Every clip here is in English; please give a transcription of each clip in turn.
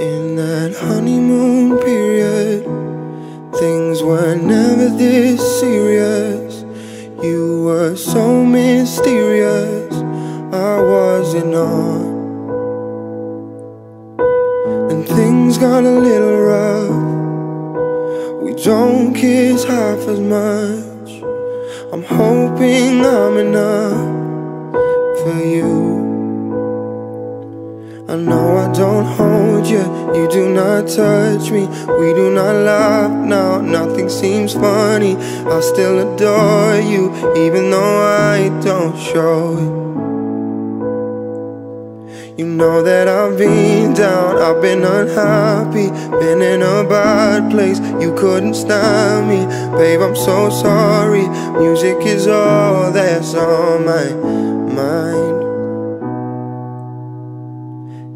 that honeymoon period, things were never this serious. You were so mysterious, I wasn't on. And things got a little rough. We don't kiss half as much. I'm hoping I'm enough for you. I know I don't hold you, you do not touch me. We do not laugh now, nothing seems funny. I still adore you, even though I don't show it. You know that I've been down, I've been unhappy, been in a bad place. You couldn't stand me, babe. I'm so sorry. Music is all that's on my mind.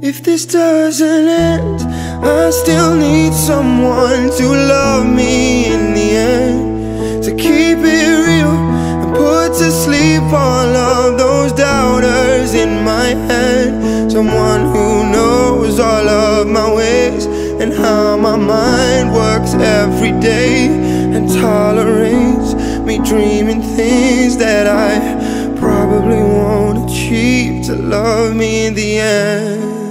If this doesn't end, I still need someone to love me in the end. To keep it real and put to sleep all of those doubters in my head. Someone who knows all of my ways and how my mind works every day and tolerates me dreaming things that I probably won't achieve to love me in the end.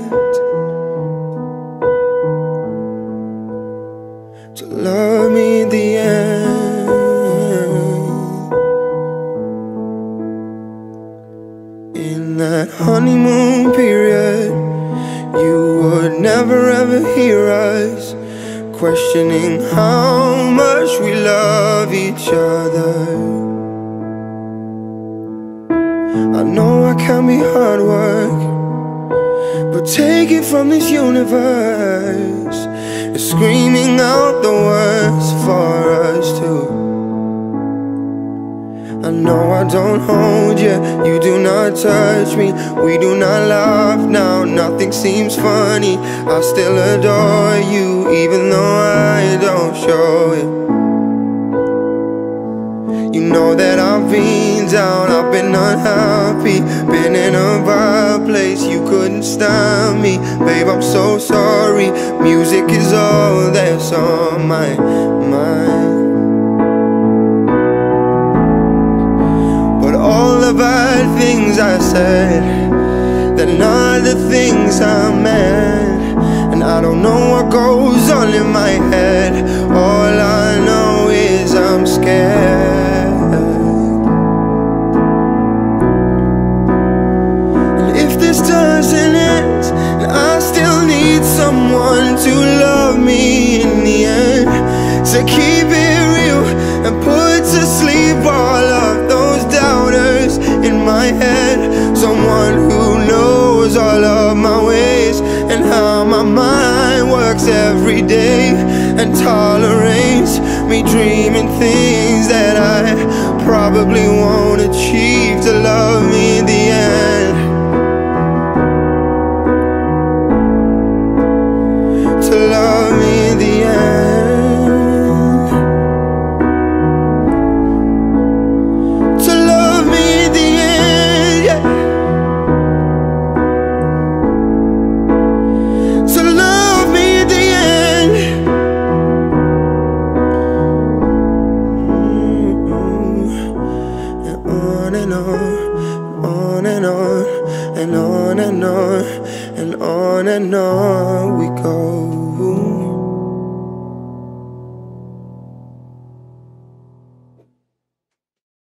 To love me in the end. In that honeymoon period, you would never ever hear us questioning how much we love each other. I know I can be hard work, but take it from this universe is screaming out the words for us too. I know I don't hold you, you do not touch me. We do not laugh now, nothing seems funny. I still adore you, even though I don't show it. You know that I've been down, I've been unhappy, been in a bad place. You couldn't stand me, babe. I'm so sorry. Music is all that's on my mind. But all the bad things I said, they're not the things I meant. And I don't know what goes on in my head. To keep it real and put to sleep all of those doubters in my head. Someone who knows all of my ways And how my mind works every day And tolerates me dreaming things that I probably won't achieve to love me in the end on and on and on and on and on and on we go.